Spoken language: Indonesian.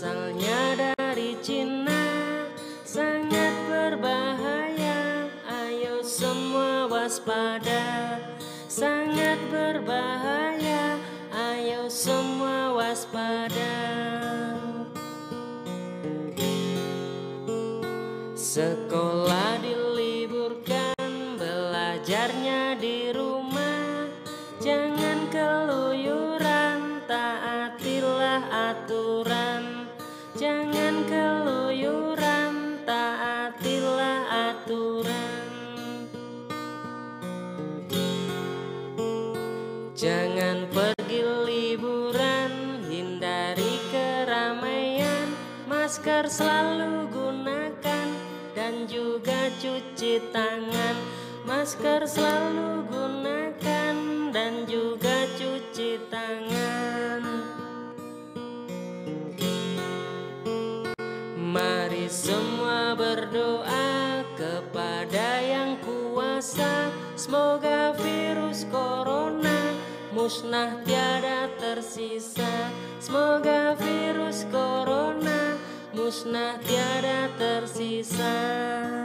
asalnya dari Cina sangat berbahaya. Ayo semua waspada sangat berbahaya. Ayo semua waspada. Sekolah diliburkan belajarnya di rumah. Jangan keluyuran taatilah aturan. Jangan keluyuran, taatilah aturan. Jangan pergi liburan, hindari keramaian. Masker selalu gunakan dan juga cuci tangan. Masker selalu gunakan dan juga semua berdoa kepada yang kuasa. Semoga virus corona musnah tiada tersisa. Semoga virus corona musnah tiada tersisa.